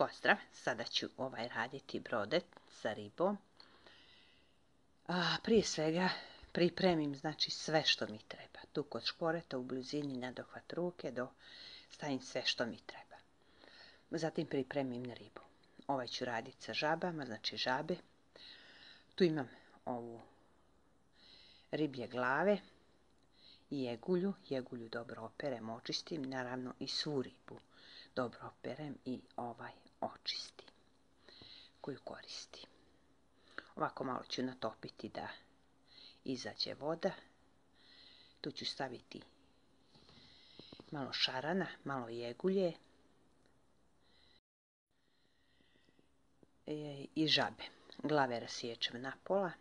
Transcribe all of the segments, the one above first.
Pozdrav, sada ću ovaj raditi brodet sa ribom. A, prije svega pripremim znači sve što mi treba. Tu kod šporeta u blizini na dohvat ruke do stavim sve što mi treba. Zatim pripremim ribu. Ovaj ću raditi sa žabama, znači žabe. Tu imam ovu riblje glave i jegulju. Jegulju dobro operem, očistim, naravno i svu ribu dobro operem i ovaj očistim koju koristim. Ovako malo ću natopiti da izađe voda. Tu ću staviti malo šarana, malo jegulje e, i žabe. Glave rasiječem na pola.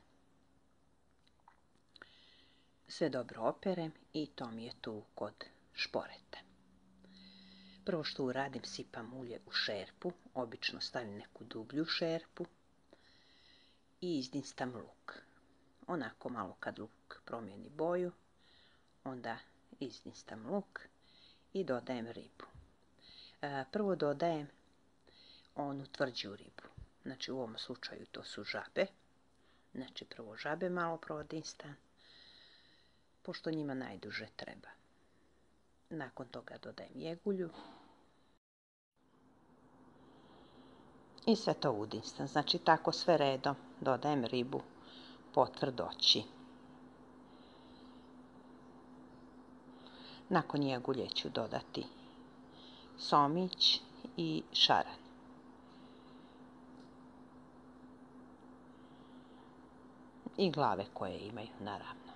Sve dobro operem i to mi je tu kod šporeta. Prvo što uradim, sipam ulje u šerpu, obično stavim neku dublju šerpu i izdinstam luk. Onako malo kad luk promijeni boju, onda izdinstam luk i dodajem ribu. E, prvo dodajem onu tvrđu ribu. Znači u ovom slučaju to su žabe. Znači prvo žabe malo prodinstam, pošto njima najduže treba. Nakon toga dodajem jegulju. I sve to udinstam. Znači tako sve redom dodajem ribu po tvrdoći. Nakon jegulje ću dodati somić i šaran. I glave koje imaju, naravno.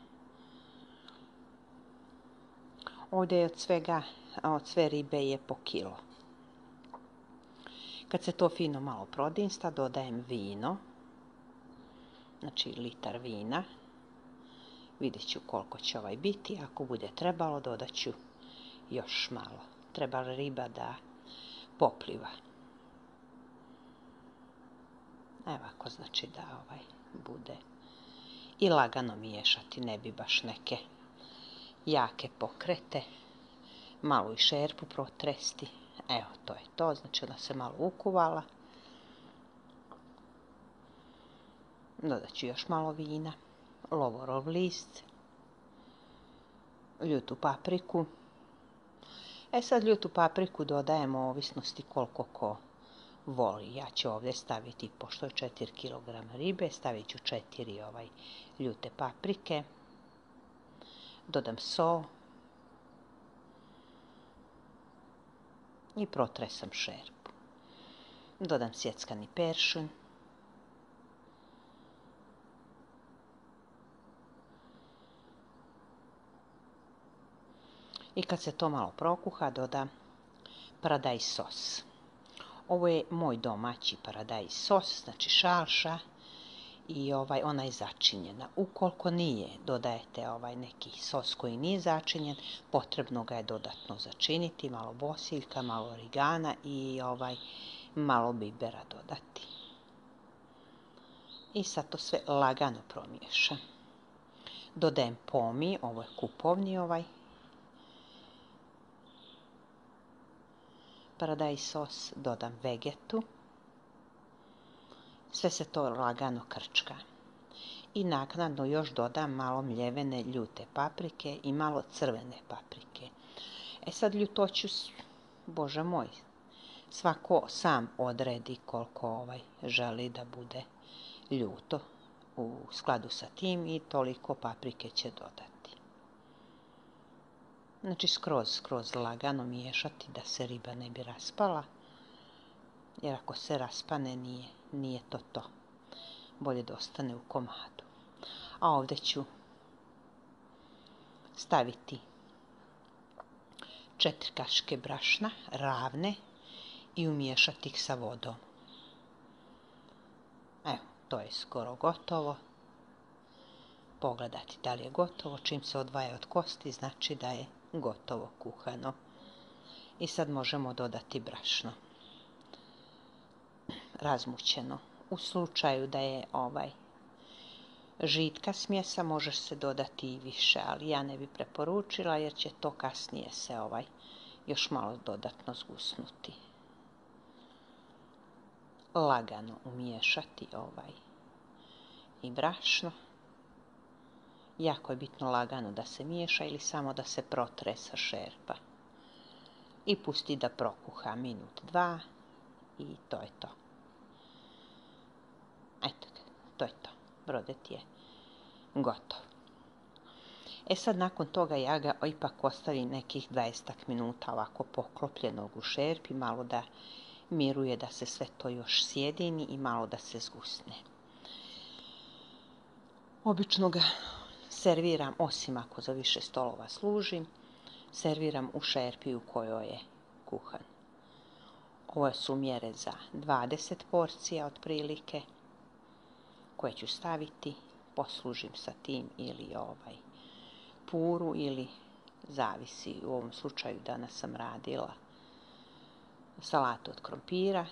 Ovdje je od svega, od sve ribe je po kilo. Kad se to fino malo prodinsta, dodajem vino. Znači litar vina. Vidjet ću koliko će ovaj biti. Ako bude trebalo, dodat ću još malo. Treba riba da popliva. Evo ako znači da ovaj bude i lagano miješati, ne bi baš neke jake pokrete, malo i šerpu protresti. Evo, to je to, znači ona se malo ukuvala. Dodat ću još malo vina, lovorov list, ljutu papriku. E sad ljutu papriku dodajemo ovisnosti koliko ko voli. Ja ću ovdje staviti, pošto je 4 kg ribe, stavit ću 4 ovaj, ljute paprike dodam so i protresam šerpu. Dodam sjeckani peršun. I kad se to malo prokuha, dodam paradaj sos. Ovo je moj domaći paradaj sos, znači šalša i ovaj, ona je začinjena. Ukoliko nije, dodajete ovaj neki sos koji nije začinjen, potrebno ga je dodatno začiniti, malo bosiljka, malo origana i ovaj malo bibera dodati. I sad to sve lagano promiješam. Dodajem pomi, ovo je kupovni ovaj paradaj sos, dodam vegetu, sve se to lagano krčka. I naknadno još dodam malo mljevene ljute paprike i malo crvene paprike. E sad ljutoću, bože moj, svako sam odredi koliko ovaj želi da bude ljuto u skladu sa tim i toliko paprike će dodati. Znači skroz, skroz lagano miješati da se riba ne bi raspala jer ako se raspane nije, nije to to. Bolje da u komadu. A ovdje ću staviti četiri kaške brašna, ravne i umiješati ih sa vodom. Evo, to je skoro gotovo. Pogledati da li je gotovo. Čim se odvaja od kosti, znači da je gotovo kuhano. I sad možemo dodati brašno razmućeno. U slučaju da je ovaj žitka smjesa može se dodati i više, ali ja ne bi preporučila jer će to kasnije se ovaj još malo dodatno zgusnuti. lagano umiješati ovaj i brašno. Jako je bitno lagano da se miješa ili samo da se protresa šerpa. I pusti da prokuha minut, dva i to je to. Eto to je to. Brodet je gotov. E sad nakon toga ja ga ipak ostavim nekih 20 minuta ovako poklopljenog u šerpi, malo da miruje da se sve to još sjedini i malo da se zgusne. Obično ga serviram, osim ako za više stolova služim, serviram u šerpi u kojoj je kuhan. Ovo su mjere za 20 porcija otprilike koje ću staviti, poslužim sa tim ili ovaj puru ili zavisi u ovom slučaju danas sam radila salatu od krompira,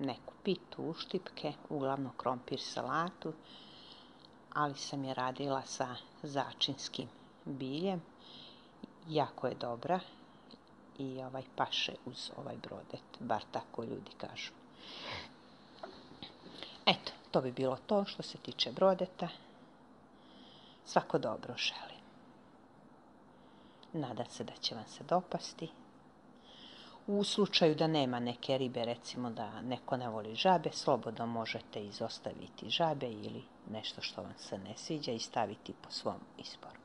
neku pitu, uštipke, uglavnom krompir salatu, ali sam je radila sa začinskim biljem. Jako je dobra i ovaj paše uz ovaj brodet, bar tako ljudi kažu. To bi bilo to što se tiče brodeta. Svako dobro želim. Nada se da će vam se dopasti. U slučaju da nema neke ribe, recimo da neko ne voli žabe, slobodno možete izostaviti žabe ili nešto što vam se ne sviđa i staviti po svom izboru.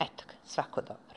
Eto, svako dobro.